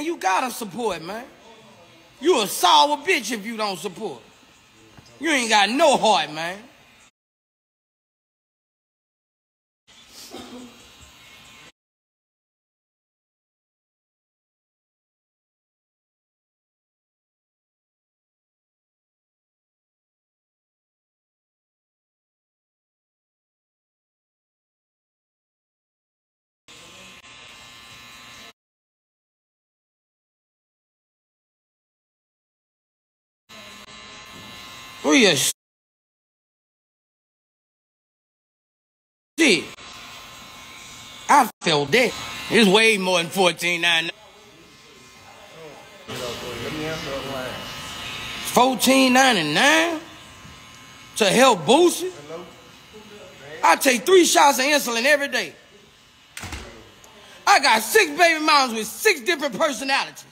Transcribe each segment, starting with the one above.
man, you gotta support, man. You a sour bitch if you don't support. You ain't got no heart, man. Shit? I felt that. It's way more than fourteen nine. Fourteen ninety nine to help boost it. I take three shots of insulin every day. I got six baby moms with six different personalities.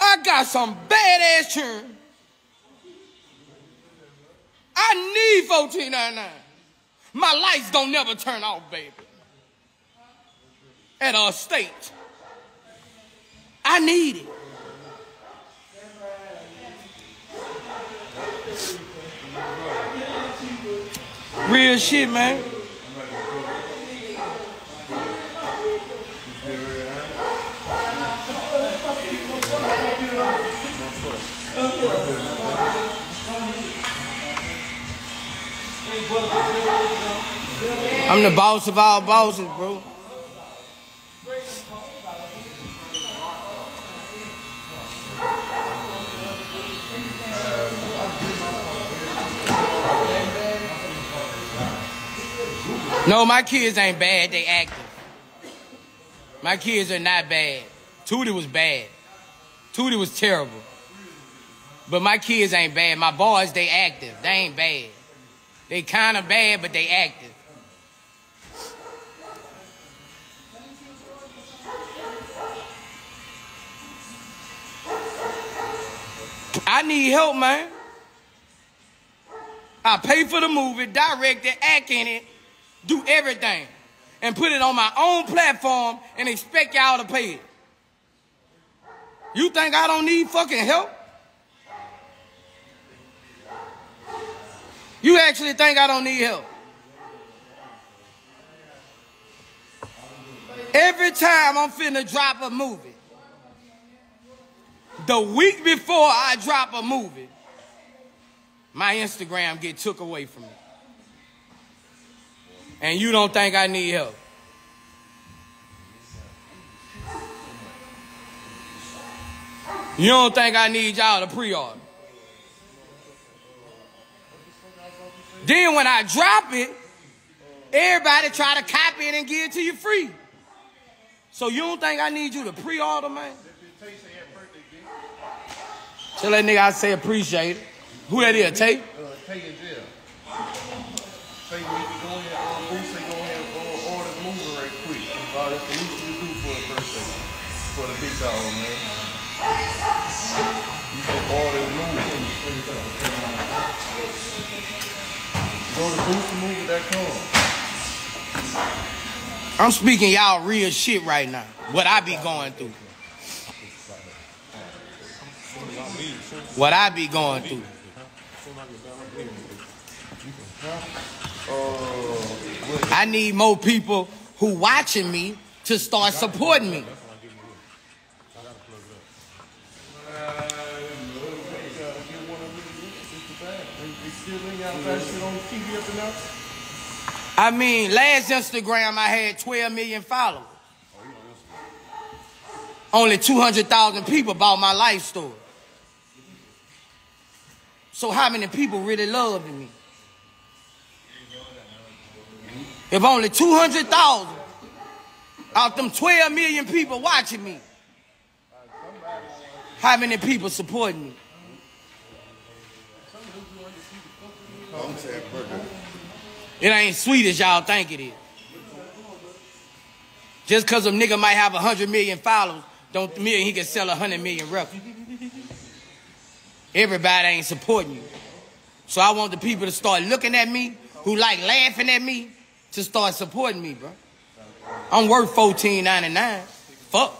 I got some badass churn. I need 1499. My lights don't never turn off, baby. At a state. I need it. Real shit, man. I'm the boss of all bosses, bro. No, my kids ain't bad. They active. My kids are not bad. Tootie was bad. Tootie was terrible. But my kids ain't bad. My boys, they active. They ain't bad. They kind of bad, but they active. I need help, man. I pay for the movie, direct it, act in it, do everything, and put it on my own platform and expect y'all to pay it. You think I don't need fucking help? You actually think I don't need help? Every time I'm finna drop a movie, the week before I drop a movie, my Instagram get took away from me. And you don't think I need help. You don't think I need y'all to pre-order. Then when I drop it, everybody try to copy it and give it to you free. So you don't think I need you to pre-order, man? Tell that nigga I say appreciate it. Who that is, Tay? Uh. Tay, we can go ahead, uh, go ahead and uh, order the right quick. That's the least you do. For the big dog, man. I'm speaking y'all real shit right now. What I be going through. What I be going through. I need more people who watching me to start supporting me. I mean, last Instagram I had 12 million followers. Only 200,000 people bought my life story. So how many people really loved me? If only 200,000 out them 12 million people watching me, how many people supporting me? It ain't sweet as y'all think it is. Just because a nigga might have 100 million followers, don't mean he can sell 100 million records. Everybody ain't supporting you. So I want the people to start looking at me, who like laughing at me, to start supporting me, bro. I'm worth fourteen ninety nine. Fuck.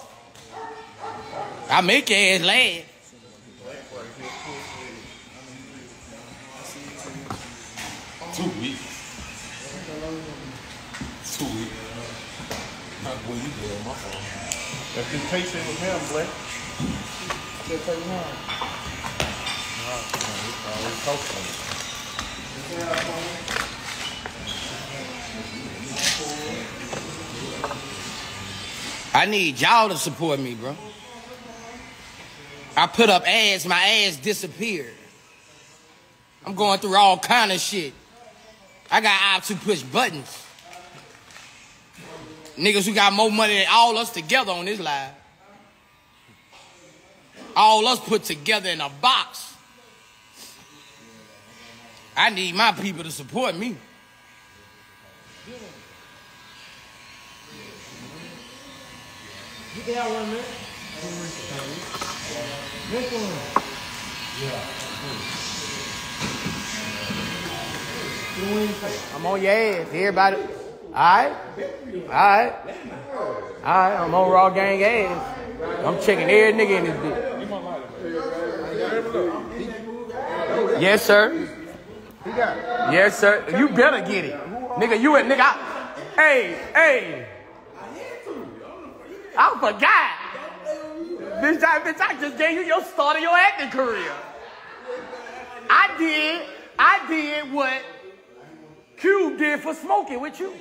I make your ass laugh. Not when you get on my phone. That's just tasting with him, Black. Always talking. I need y'all to support me, bro. I put up ads, my ads disappeared. I'm going through all kind of shit. I got ops who push buttons. Niggas who got more money than all us together on this live. All us put together in a box. I need my people to support me. You got one, man. Make one. I'm on your ass. Everybody. Alright? Alright. Alright, I'm on Raw Gang ass. I'm checking every nigga in this bitch. Yes, sir. Yes, sir. You better get it. Nigga, you and nigga. I, hey, hey. I forgot. Bitch I, bitch, I just gave you your start of your acting career. I did, I did what Cube did for smoking with you.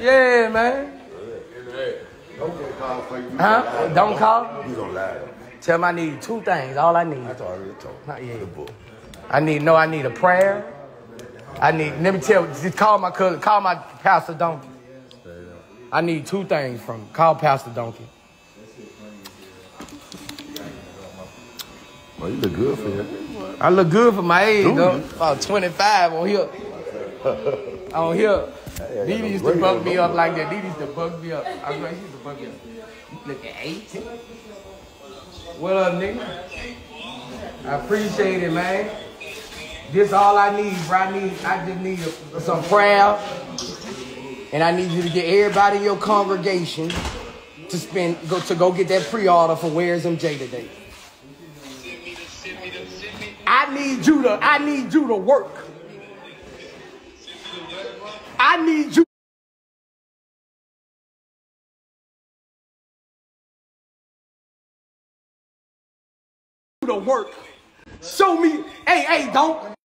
Yeah, man. Don't called for you. Huh? Don't call. You gonna lie. Tell him I need two things. All I need. That's already told. Not yet. The book. I need no. I need a prayer. I need. Let me tell. Just call my cousin. Call my pastor Donkey. I need two things from. him. Call Pastor Donkey. Well, you look good for you. I look good for my age, Do though. About 25 on here. on here. Dee used to bug me up like that. Dee used to bug me up. I was like, she used to bug me up. You look at 18. What up, nigga? I appreciate it, man. This all I need, bro. I need, I just need a, some prayer. And I need you to get everybody in your congregation to spend, go to go get that pre-order for Where's MJ today. I need you to, I need you to work. I need you. to work. Show me, hey, hey, don't